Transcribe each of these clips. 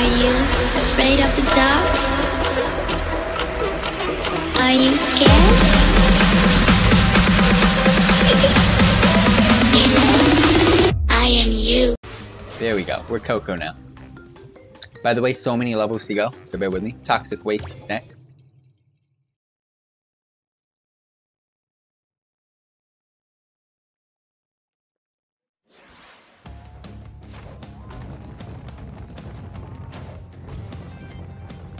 Are you afraid of the dark? Are you scared? I am you. There we go. We're Coco now. By the way, so many levels to go, so bear with me. Toxic Waste next.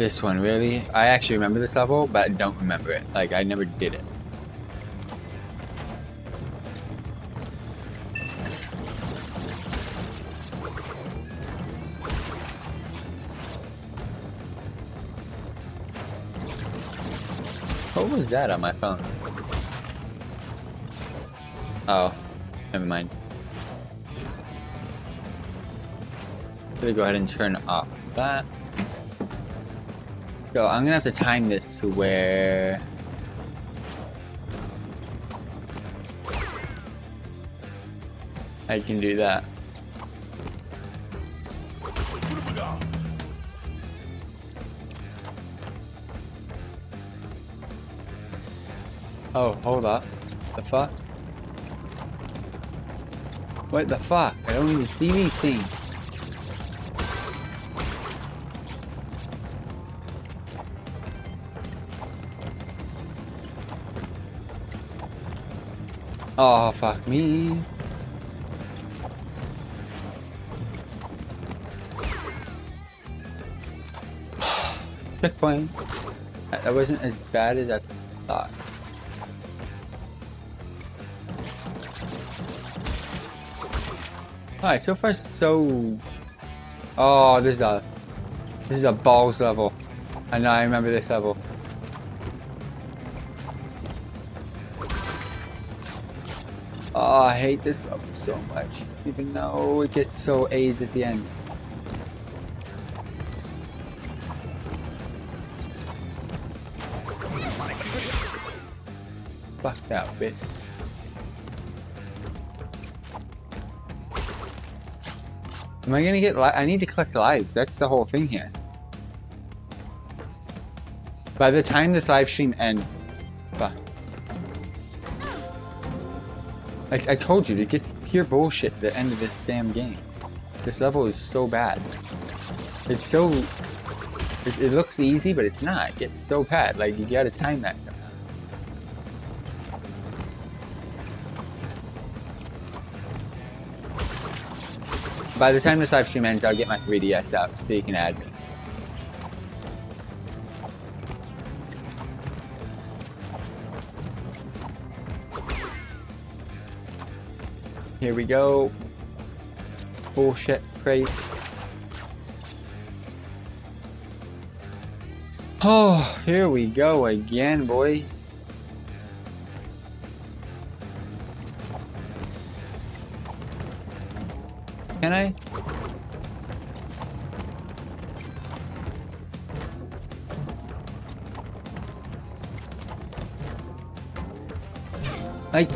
This one, really? I actually remember this level, but I don't remember it. Like, I never did it. What was that on my phone? Oh, never mind. I'm Gonna go ahead and turn off that. So I'm gonna have to time this to where I can do that. Oh, hold up. The fuck? What the fuck? I don't even see these Oh, fuck me. Checkpoint. That wasn't as bad as I thought. Alright, so far so... Oh, this is a... This is a balls level. And I remember this level. Oh, I hate this level so much. Even though it gets so AIDS at the end. Fuck that bit. Am I gonna get I need to collect lives. That's the whole thing here. By the time this live stream ends, Like I told you, it gets pure bullshit at the end of this damn game. This level is so bad. It's so... It, it looks easy, but it's not. It gets so bad. Like, you gotta time that somehow. By the time this live stream ends, I'll get my 3DS out so you can add me. Here we go. Bullshit crate. Oh, here we go again, boys. Can I? Like,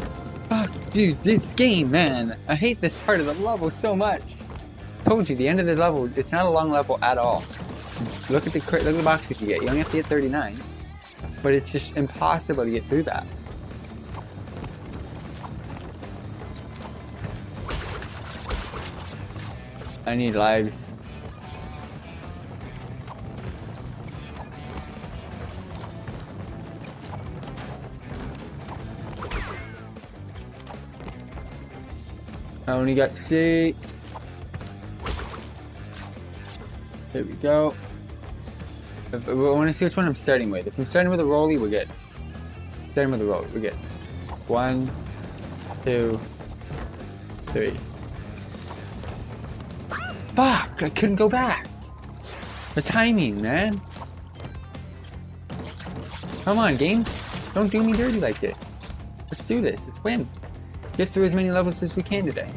dude, this game, man. I hate this part of the level so much. Told you, the end of the level, it's not a long level at all. Look at the look at the boxes you get. You only have to get 39, but it's just impossible to get through that. I need lives. I only got six. There we go. If, I want to see which one I'm starting with. If I'm starting with a rolly, we're good. Starting with a rolly, we're good. One, two, three. Fuck! I couldn't go back. The timing, man. Come on, game. Don't do me dirty like this. Let's do this. Let's win. Get through as many levels as we can today.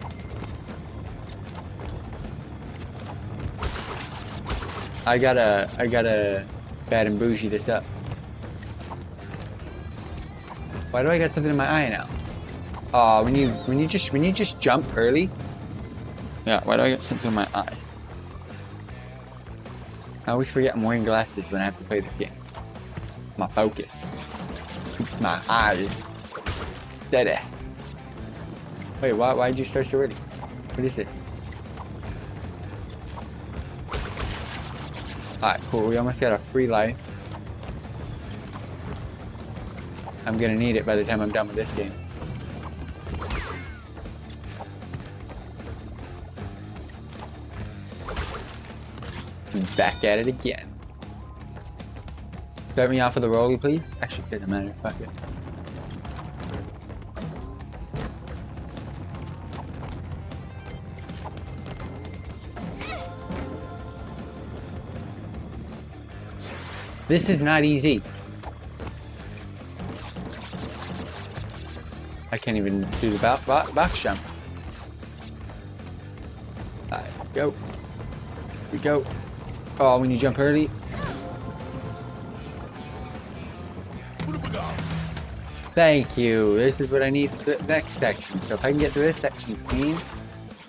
I gotta, I gotta bad and bougie this up. Why do I got something in my eye now? Oh, when you, when you just, when you just jump early. Yeah, why do I got something in my eye? I always forget I'm wearing glasses when I have to play this game. My focus. Keeps my eyes steady. Wait, why, why'd you start so early? What is it? Alright, cool. We almost got a free life. I'm gonna need it by the time I'm done with this game. Back at it again. Start me off with a rolly, please. Actually, doesn't matter. Fuck it. This is not easy. I can't even do the bo box jump. Alright, go. We go. Oh, when you jump early. Thank you. This is what I need for the next section. So if I can get through this section clean,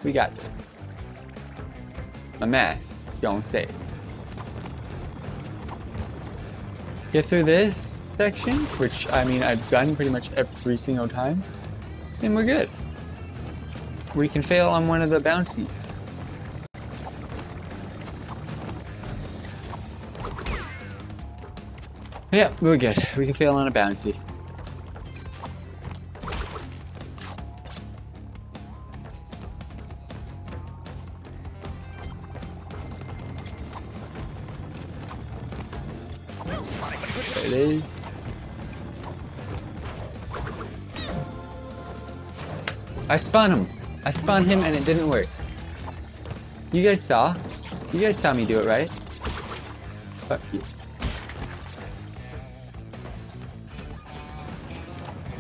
we got this. My mask. Don't save. Get through this section, which I mean I've done pretty much every single time, and we're good. We can fail on one of the bouncies. Yeah, we're good. We can fail on a bouncy. I spun him. I spun him and it didn't work. You guys saw? You guys saw me do it, right? Fuck you.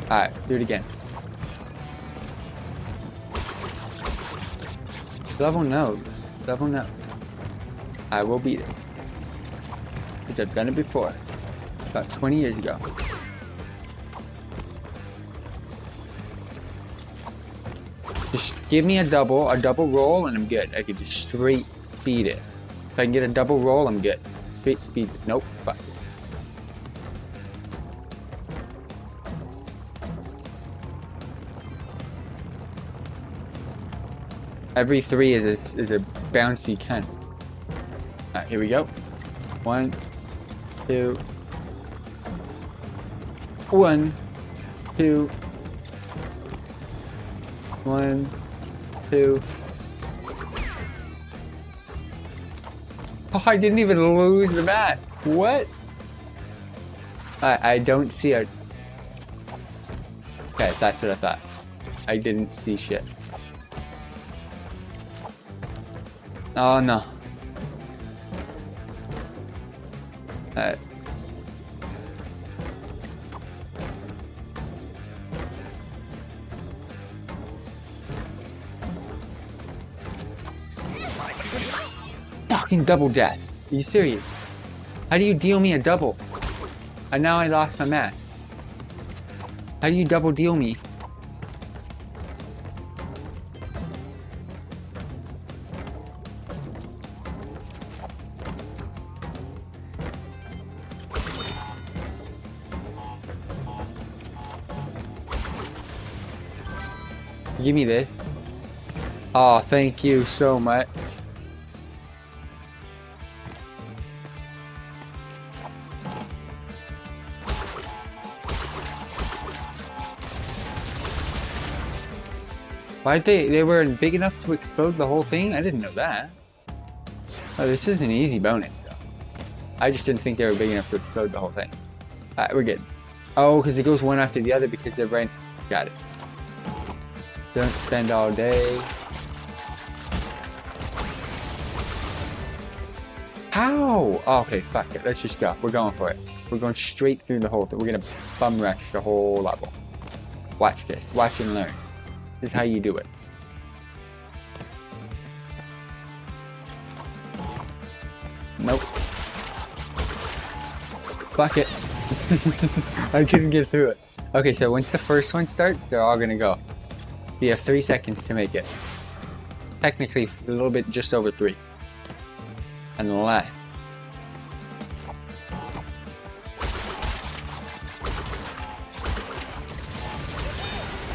Alright, do it again. Level knows. Level knows. I will beat it. Because I've done it before. About 20 years ago. Just give me a double, a double roll, and I'm good. I can just straight speed it. If I can get a double roll, I'm good. Straight speed. Nope. Fuck. Every three is a, is a bouncy Ken. Alright, here we go. One, two, one, two, one, two. Oh, I didn't even lose the mask. What? I I don't see a. Okay, that's what I thought. I didn't see shit. Oh no. Fucking double death. Are you serious? How do you deal me a double? And now I lost my mask. How do you double deal me? Give me this. Oh, thank you so much. Why they they weren't big enough to explode the whole thing? I didn't know that. Oh, this is an easy bonus though. I just didn't think they were big enough to explode the whole thing. Alright, we're good. Oh, because it goes one after the other because they're right. Got it. Don't spend all day. How? Oh, okay, fuck it. Let's just go. We're going for it. We're going straight through the whole thing. We're gonna bum rush the whole level. Watch this. Watch and learn is how you do it. Nope. Fuck it. I couldn't get through it. Okay, so once the first one starts, they're all gonna go. You have three seconds to make it. Technically, a little bit just over three. Unless...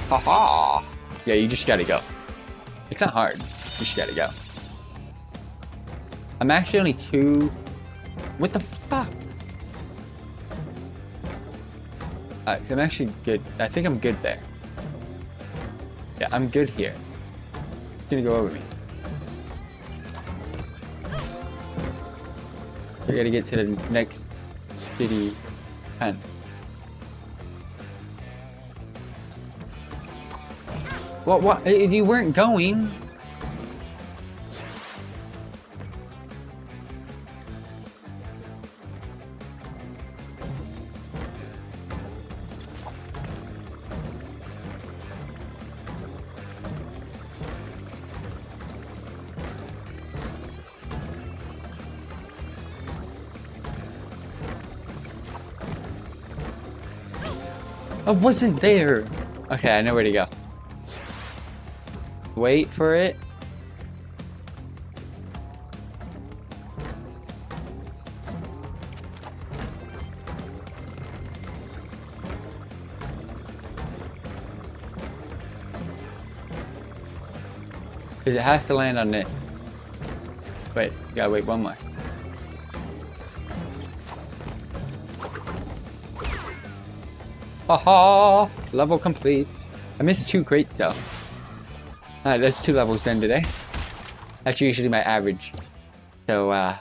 Haha! Yeah, you just gotta go. It's not hard. You just gotta go. I'm actually only two. What the fuck? I'm actually good. I think I'm good there. Yeah, I'm good here. It's gonna go over me. We gotta get to the next city pen. What? What? You weren't going. I wasn't there. Okay, I know where to go. Wait for it. Because it has to land on this. Wait, gotta wait one more. Haha! Level complete. I missed two crates though. Alright, that's two levels done today. That's usually my average. So, uh,